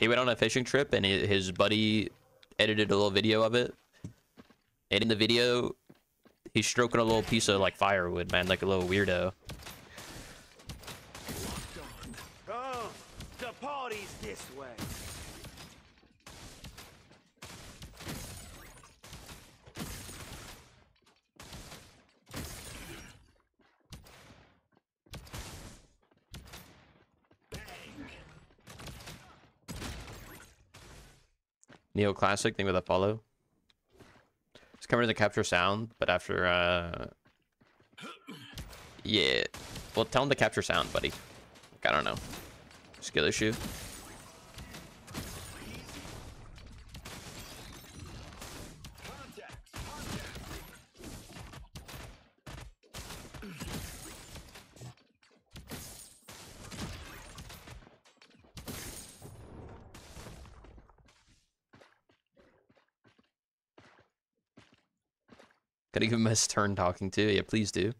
he went on a fishing trip and hi- his buddy edited a little video of it. And in the video, he's stroking a little piece of like firewood, man, like a little weirdo. Oh, the party's this way. Neoclassic thing with a follow. It's coming to capture sound, but after uh Yeah. Well tell him to capture sound, buddy. Like, I don't know. Skill issue. Gotta give him his turn talking to. Yeah, please do.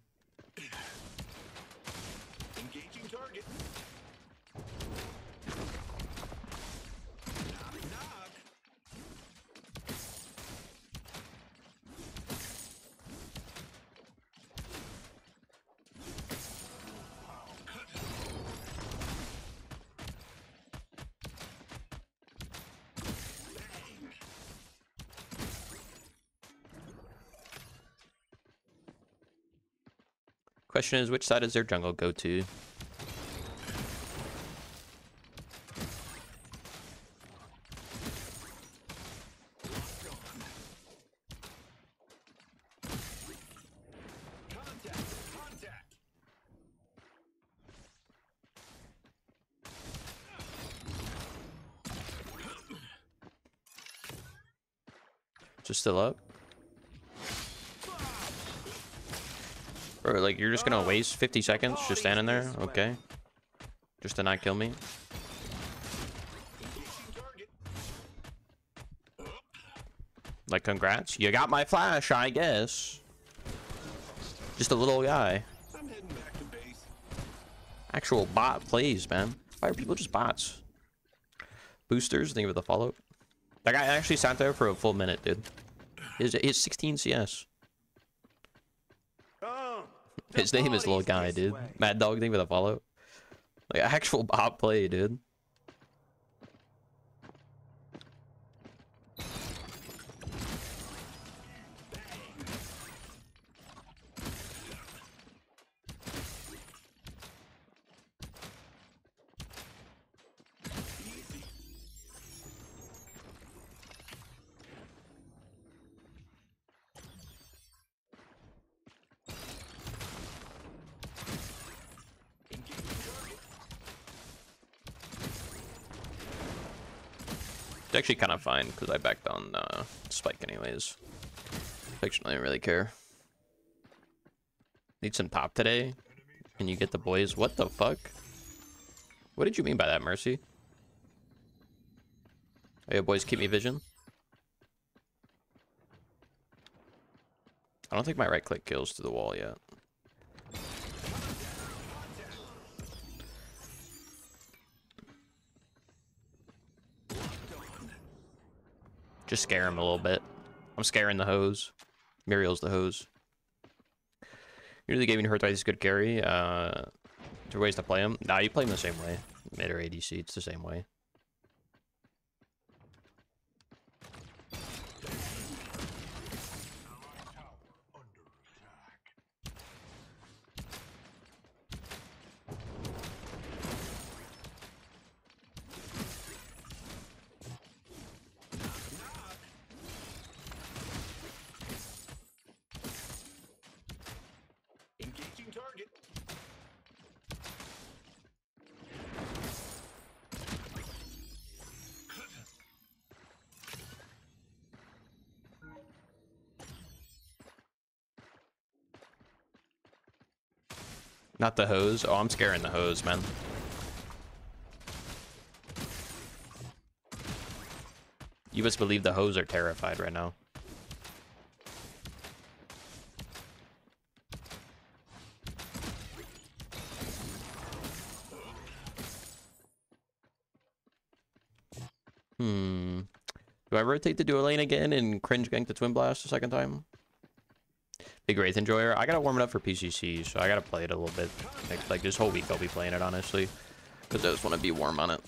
Question is, which side does their jungle go to? Just still up? Bro, like, you're just gonna waste 50 seconds just standing there? Okay. Just to not kill me? Like, congrats. You got my flash, I guess. Just a little guy. Actual bot plays, man. Why are people just bots? Boosters, think of the follow. That guy actually sat there for a full minute, dude. His 16 CS. His name is Little Guy, dude. Mad Dog, think of the follow. Like, actual bot play, dude. Actually kind of fine because I backed on uh, Spike anyways. Actually, I didn't really care. Need some top today? Can you get the boys? What the fuck? What did you mean by that, Mercy? Hey, boys, keep me vision. I don't think my right click kills to the wall yet. Just scare him a little bit. I'm scaring the hose. Muriel's the hose. Usually giving her twice good carry. Uh, two ways to play him. Nah, you play him the same way. Mid or ADC, it's the same way. Not the hose. Oh, I'm scaring the hose, man. You must believe the hose are terrified right now. Hmm. Do I rotate the dual lane again and cringe gank the Twinblast a second time? Big Wraith Enjoyer. I gotta warm it up for PCC, so I gotta play it a little bit. Like, like this whole week I'll be playing it, honestly. Because I just want to be warm on it.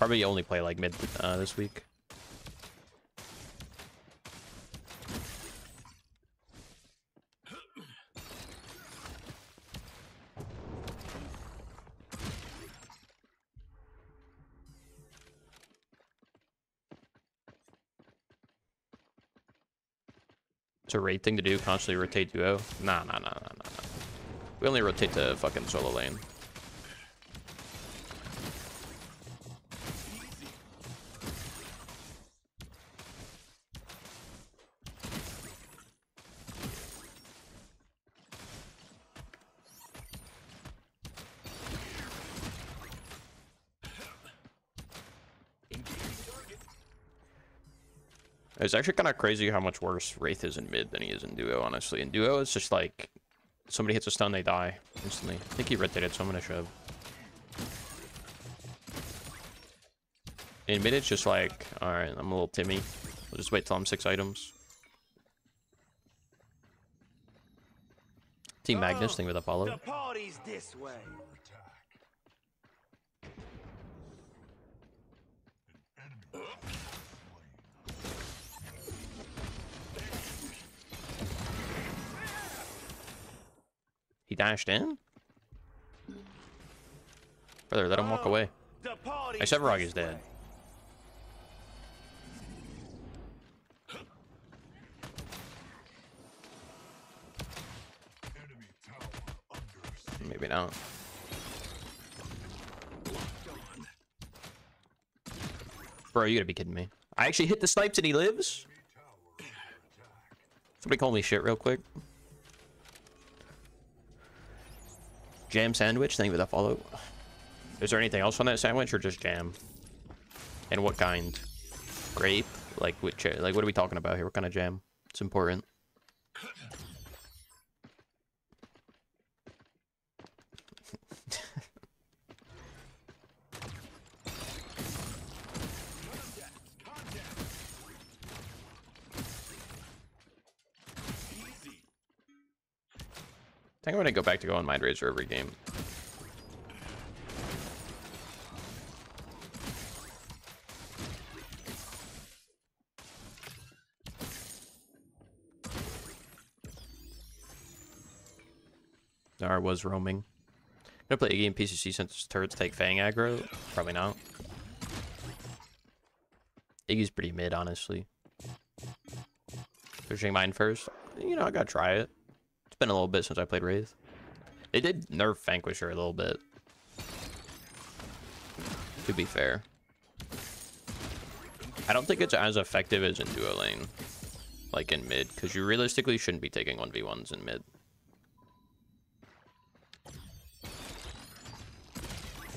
Probably only play like mid uh, this week. It's a Wraith thing to do, constantly rotate duo. Nah, nah, nah, nah, nah. We only rotate the fucking solo lane. It's actually kind of crazy how much worse Wraith is in mid than he is in duo, honestly. In duo, it's just like somebody hits a stun, they die instantly. I think he rotated, so I'm gonna shove. In mid, it's just like, alright, I'm a little Timmy. We'll just wait till I'm six items. Team Magnus, oh, thing with The Apollo. party's this way. He dashed in? Brother, let him walk away. My Sevarog is dead. Maybe not. Bro, you gotta be kidding me. I actually hit the snipes and he lives? Somebody call me shit real quick. Jam sandwich, thank you for that follow. Is there anything else on that sandwich or just jam? And what kind? Grape? Like which like what are we talking about here? What kind of jam? It's important. Go back to going Mind Razor every game. Dar was roaming. gonna play a game PCC since turrets take Fang aggro. Probably not. Iggy's pretty mid, honestly. Pushing mine first. You know, I gotta try it. It's been a little bit since I played Wraith. They did nerf Vanquisher a little bit. To be fair. I don't think it's as effective as in duo lane. Like in mid, because you realistically shouldn't be taking 1v1s in mid.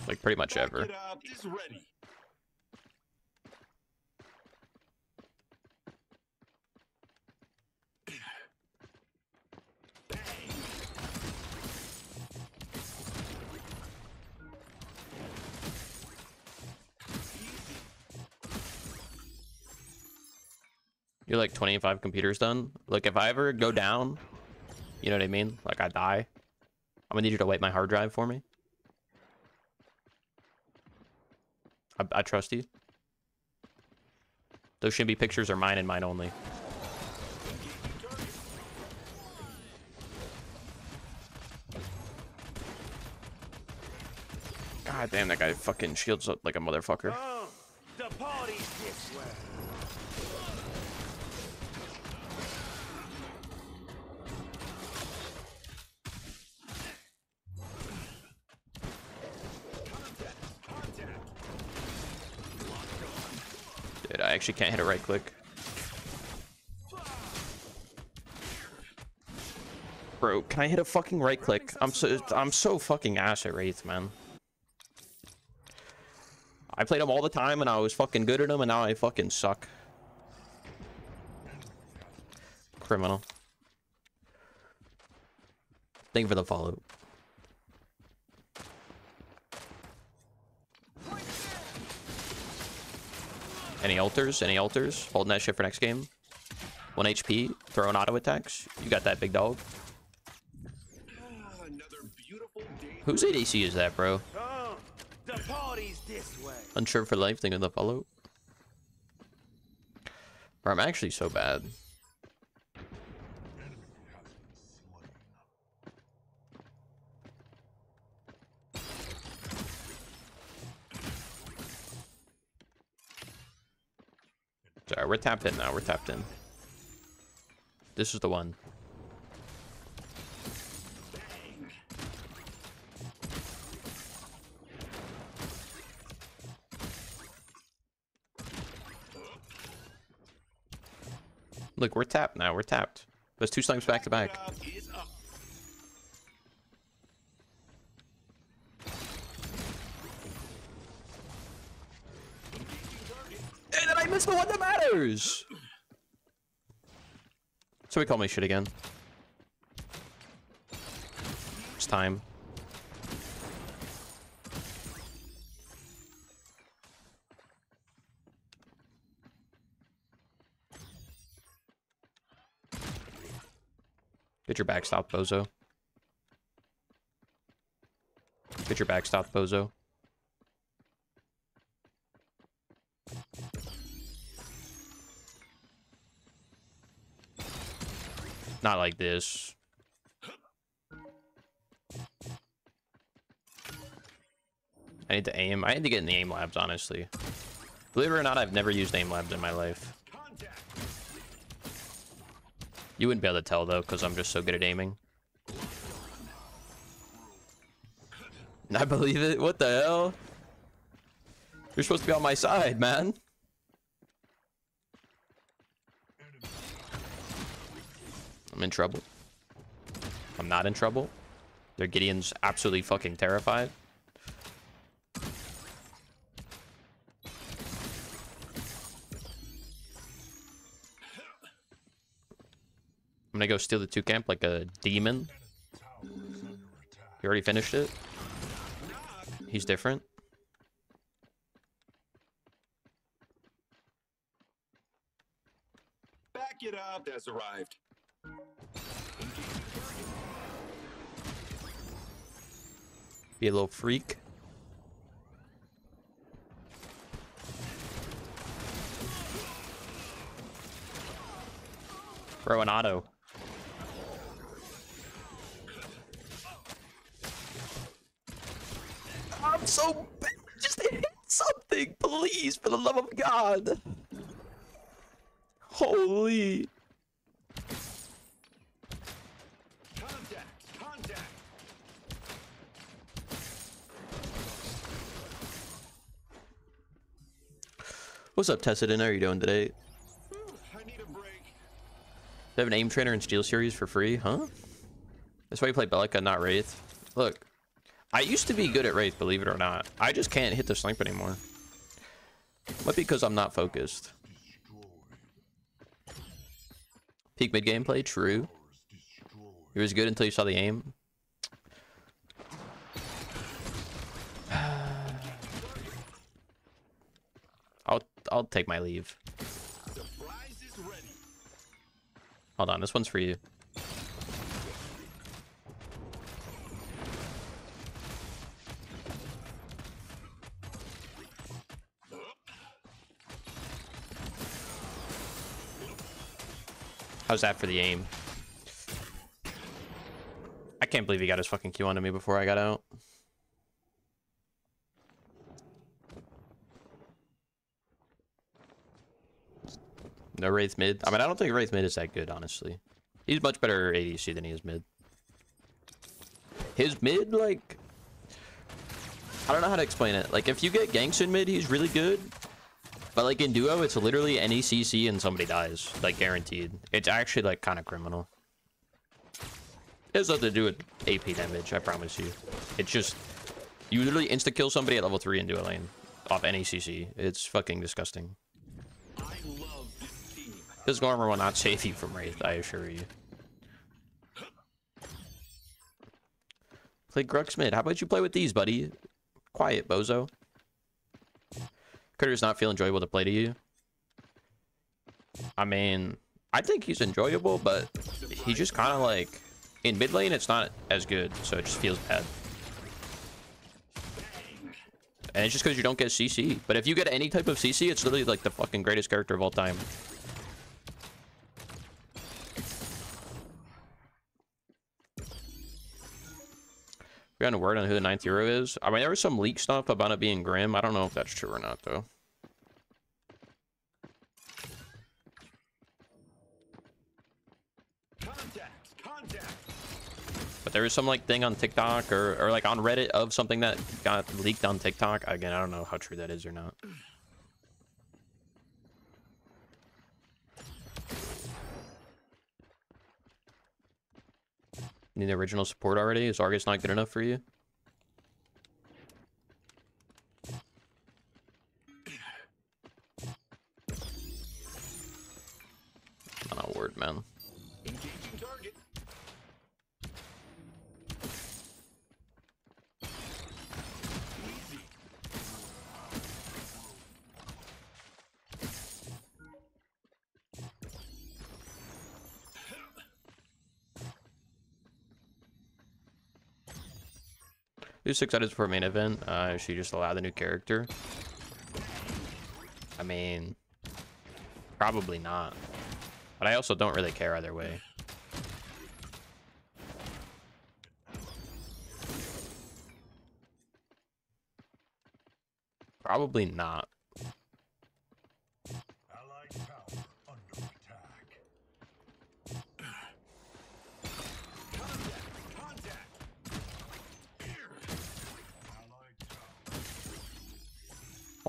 Like pretty much ever. You're like 25 computers done. Look, if I ever go down, you know what I mean? Like I die, I'm gonna need you to wipe my hard drive for me. I, I trust you. Those be pictures are mine and mine only. God damn, that guy fucking shields up like a motherfucker. Uh, the party's this way. Actually can't hit a right click. Bro, can I hit a fucking right click? I'm so I'm so fucking ass at Wraith, man. I played them all the time and I was fucking good at them and now I fucking suck. Criminal. Thank you for the follow. Any alters? Any alters? Holding that shit for next game. 1 HP, throwing auto attacks. You got that big dog. Another beautiful day. Whose ADC is that, bro? Come, the party's this way. Unsure for life, thinking of the follow. Bro, I'm actually so bad. We're tapped in now. We're tapped in. This is the one. Look, we're tapped now. We're tapped. There's two slimes back to back. Up is up. And then I missed So we call me shit again. It's time. Get your backstop, bozo. Get your backstop, bozo. Not like this. I need to aim. I need to get in the aim labs, honestly. Believe it or not, I've never used aim labs in my life. You wouldn't be able to tell, though, because I'm just so good at aiming. I believe it. What the hell? You're supposed to be on my side, man. In trouble. I'm not in trouble. Their Gideon's absolutely fucking terrified. I'm gonna go steal the two camp like a demon. You already finished it? He's different. Back it up. Has arrived. Be a little freak. Bro, an auto. I'm so bad. Just hit something, please, for the love of God. Holy. Contact. Contact. What's up, Tessidon? How are you doing today? Hmm, I need a break. They have an aim trainer and steel series for free, huh? That's why you play Belica, not Wraith. Look, I used to be good at Wraith, believe it or not. I just can't hit the snipe anymore. Might be because I'm not focused. Peak mid gameplay, true. It was good until you saw the aim. I'll take my leave. Hold on, this one's for you. How's that for the aim? I can't believe he got his fucking Q onto me before I got out. No Wraith mid. I mean, I don't think Wraith mid is that good, honestly. He's much better ADC than he is mid. His mid, like... I don't know how to explain it. Like, if you get ganks in mid, he's really good. But, like, in duo, it's literally any CC and somebody dies. Like, guaranteed. It's actually, like, kind of criminal. It has nothing to do with AP damage, I promise you. It's just... You literally insta-kill somebody at level 3 in duo lane. Off any CC. It's fucking disgusting. This armor will not save you from Wraith, I assure you. Play Grux mid. How about you play with these, buddy? Quiet, bozo. Critter's not feel enjoyable to play to you. I mean, I think he's enjoyable, but he just kind of like in mid lane, it's not as good, so it just feels bad. And it's just because you don't get CC. But if you get any type of CC, it's literally like the fucking greatest character of all time. We got a word on who the ninth hero is. I mean, there was some leak stuff about it being Grim. I don't know if that's true or not, though. But there was some like thing on TikTok or, or like on Reddit of something that got leaked on TikTok. Again, I don't know how true that is or not. Need the original support already? Is Argus not good enough for you? Not a word, man. Who's excited for a main event? Uh, should you just allow the new character? I mean, probably not. But I also don't really care either way. Probably not.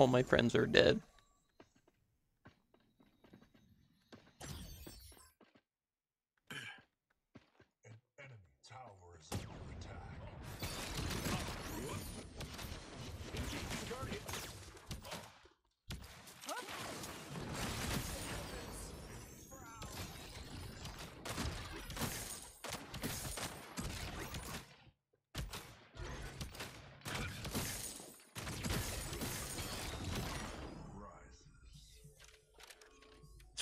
All my friends are dead.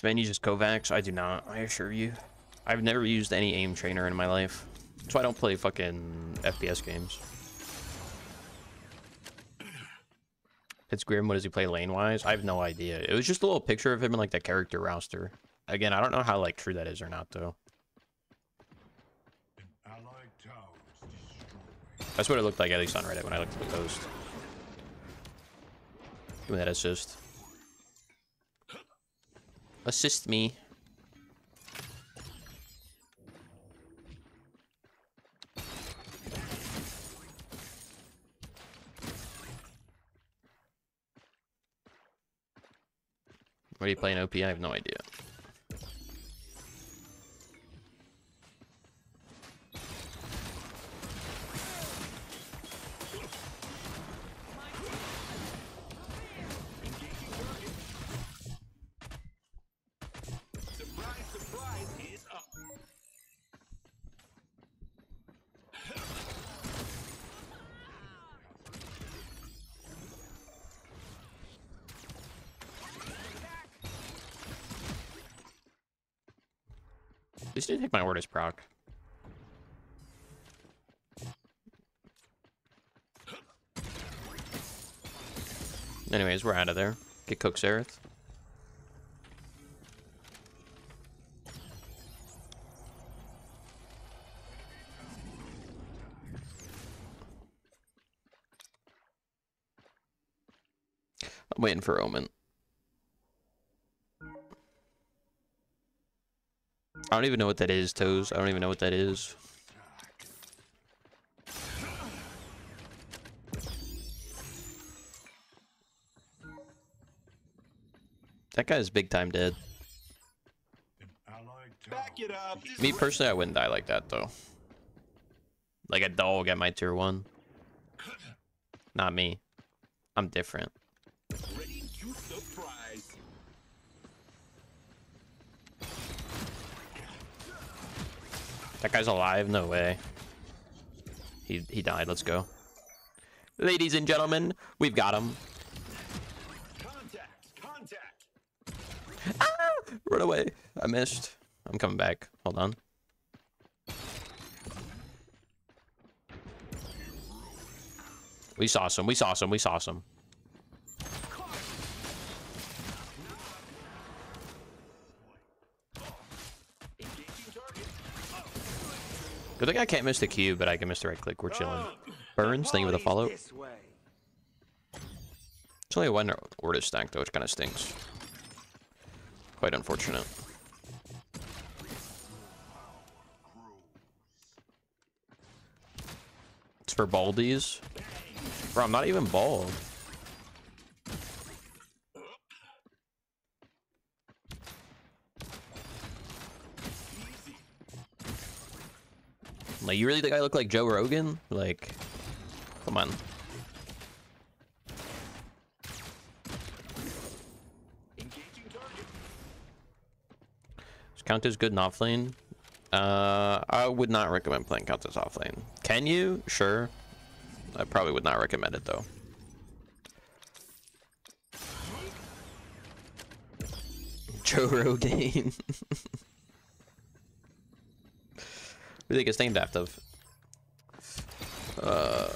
Sven uses KovaaK's. I do not, I assure you. I've never used any aim trainer in my life. That's why I don't play fucking FPS games. It's Grim, what does he play lane-wise? I have no idea. It was just a little picture of him in like the character roster. Again, I don't know how like true that is or not though. That's what it looked like at least on Reddit when I looked at the post. Give me that assist. Assist me. What are you playing OP? I have no idea. As proc. Anyways, we're out of there. Get Cook Sereth. I'm waiting for Omen. I don't even know what that is, Toes. I don't even know what that is. That guy's big time dead. An allied tower. Back it up. Me personally, I wouldn't die like that though. Like a dog at my tier one. Not me. I'm different. That guy's alive? No way. He he died. Let's go. Ladies and gentlemen, we've got him. Contact! Contact! Ah! Run away. I missed. I'm coming back. Hold on. We saw some. We saw some. We saw some. Good thing I can't miss the cube, but I can miss the right click. We're chilling. Oh, Burns, thank you for the follow. Party's this way. It's only one order stack though, which kind of stinks. Quite unfortunate. It's for baldies. Bro, I'm not even bald. Like, you really think I look like Joe Rogan? Like, come on. Does Countess good in offlane? Uh, I would not recommend playing Countess offlane. Can you? Sure. I probably would not recommend it though. Joe Rogan. Do you think it's named after? Uh,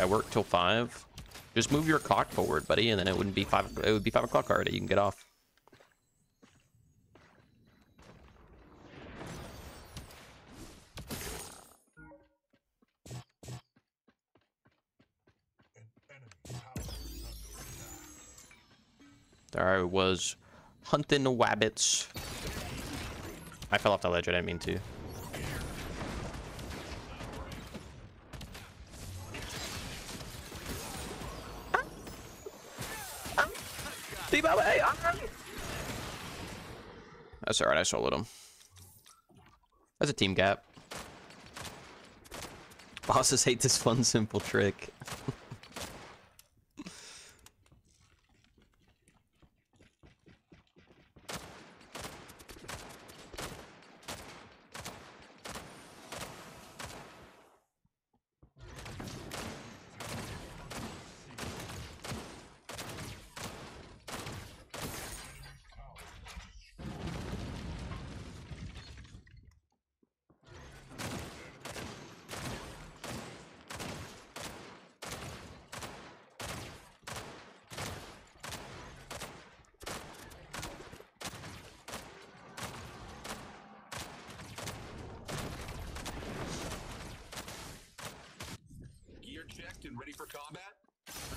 I work till five. Just move your clock forward, buddy, and then it wouldn't be five. It would be five o'clock already. You can get off. There I was hunting the wabbits. I fell off the ledge. I didn't mean to. That's alright. I soloed him. That's a team gap. Bosses hate this fun, simple trick.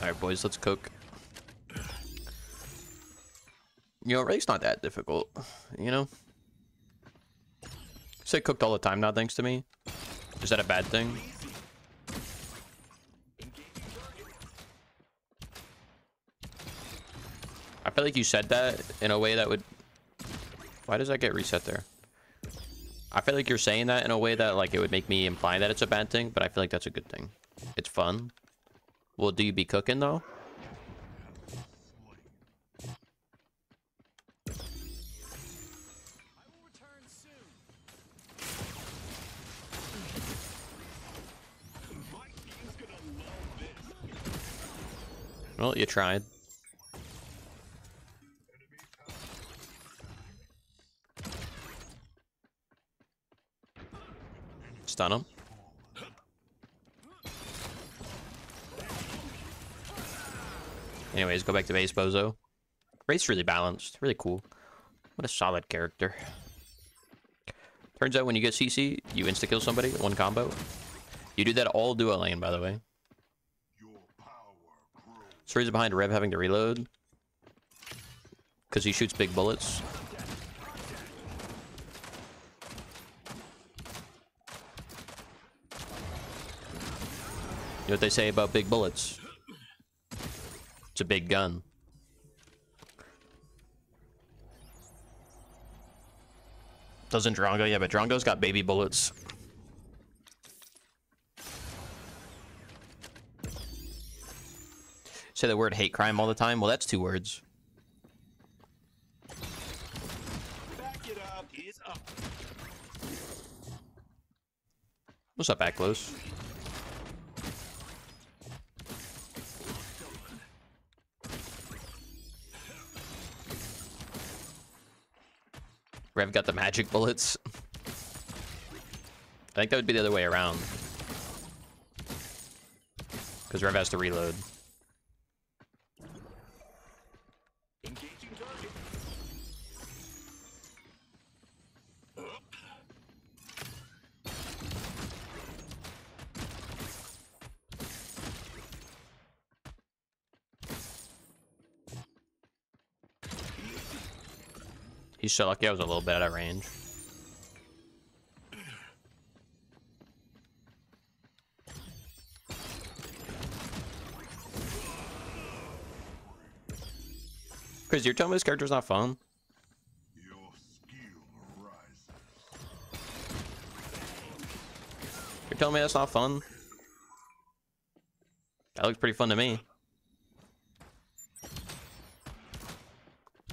Alright, boys, let's cook. You know, race not that difficult, you know? Say cooked all the time now, thanks to me. Is that a bad thing? I feel like you said that in a way that would... Why does that get reset there? I feel like you're saying that in a way that like it would make me imply that it's a bad thing, but I feel like that's a good thing. It's fun. Well, do you be cooking though? Well, you tried. Stun him. Anyways, go back to base, Bozo. Wraith's really balanced. Really cool. What a solid character. Turns out when you get CC, you insta-kill somebody, one combo. You do that all duo lane, by the way. Reason behind Rev having to reload. Because he shoots big bullets. You know what they say about big bullets? It's a big gun. Doesn't Drongo? Yeah, but Drongo's got baby bullets. Say the word hate crime all the time? Well, that's two words. Back it up is up. What's up, back Rev got the magic bullets. I think that would be the other way around. Because Rev has to reload. He's so lucky I was a little bit out of range. Chris, you're telling me this character's not fun? You're telling me that's not fun? That looks pretty fun to me.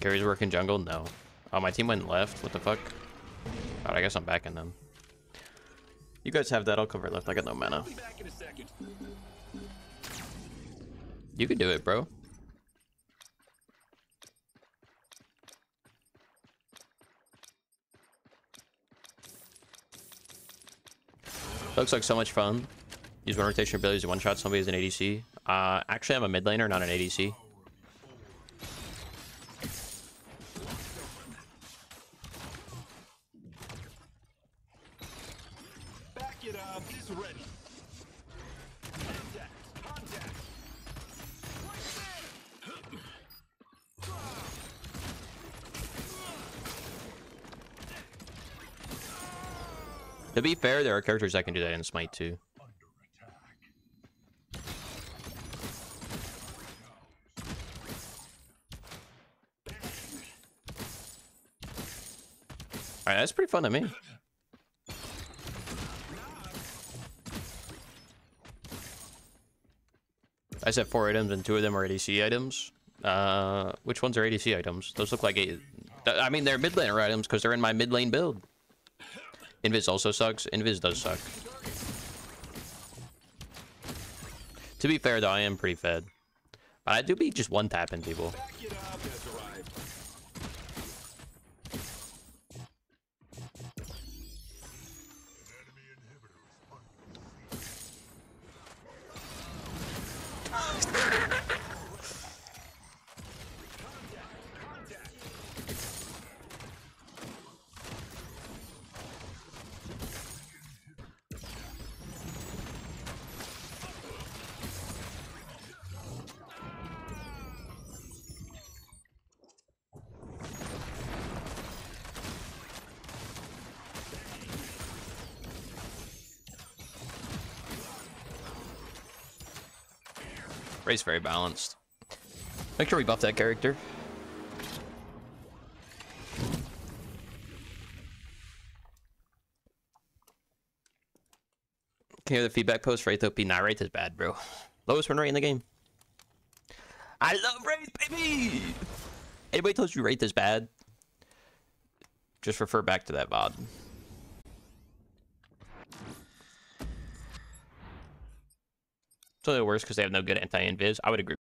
Gary's working jungle? No. Oh, my team went left? What the fuck? Alright, I guess I'm backing them. You guys have that, I'll cover left. I got no mana. Be back in a second. You can do it, bro. Looks like so much fun. Use one rotation abilities to one-shot somebody as an ADC. Uh, actually, I'm a mid laner, not an ADC. Fair, there are characters that can do that in Smite too. Alright, that's pretty fun to me. I said four items and two of them are ADC items. Uh, which ones are ADC items? Those look like a. I mean, they're mid laner items because they're in my mid lane build. Invis also sucks. Invis does suck. To be fair, though, I am pretty fed. But I do be just one tapping people. Wraith's very balanced. Make sure we buff that character. Can you hear the feedback post? Wraith OP. Nah, Wraith is bad, bro. Lowest win rate in the game. I love Wraith, baby! Anybody told you Wraith is bad? Just refer back to that VOD. Only worse because they have no good anti-invis. I would agree.